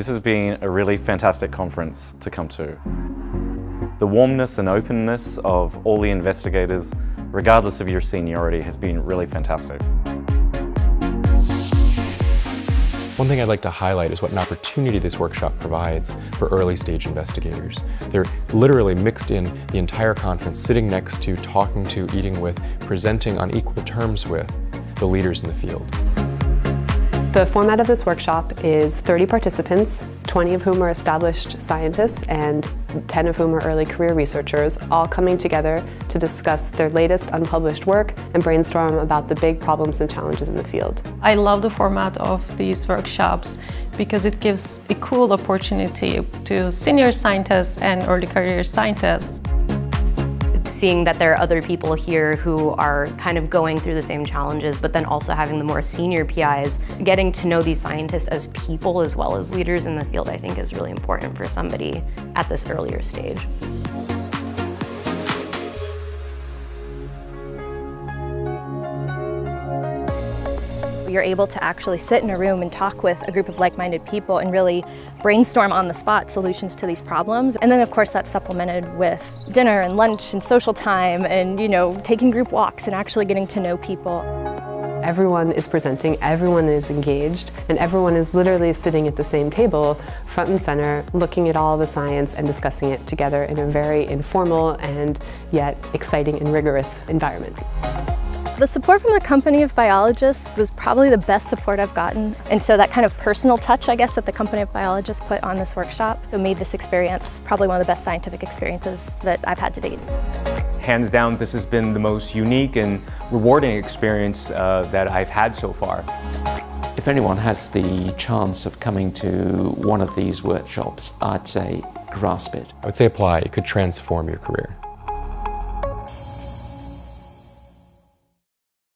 This has been a really fantastic conference to come to. The warmness and openness of all the investigators, regardless of your seniority, has been really fantastic. One thing I'd like to highlight is what an opportunity this workshop provides for early stage investigators. They're literally mixed in the entire conference, sitting next to, talking to, eating with, presenting on equal terms with the leaders in the field. The format of this workshop is 30 participants, 20 of whom are established scientists and 10 of whom are early career researchers, all coming together to discuss their latest unpublished work and brainstorm about the big problems and challenges in the field. I love the format of these workshops because it gives a cool opportunity to senior scientists and early career scientists seeing that there are other people here who are kind of going through the same challenges, but then also having the more senior PIs, getting to know these scientists as people as well as leaders in the field, I think is really important for somebody at this earlier stage. You're able to actually sit in a room and talk with a group of like-minded people and really brainstorm on the spot solutions to these problems. And then of course that's supplemented with dinner and lunch and social time and you know taking group walks and actually getting to know people. Everyone is presenting, everyone is engaged, and everyone is literally sitting at the same table, front and center, looking at all the science and discussing it together in a very informal and yet exciting and rigorous environment. The support from the company of biologists was probably the best support I've gotten. And so that kind of personal touch, I guess, that the company of biologists put on this workshop made this experience probably one of the best scientific experiences that I've had to date. Hands down, this has been the most unique and rewarding experience uh, that I've had so far. If anyone has the chance of coming to one of these workshops, I'd say grasp it. I would say apply. It could transform your career.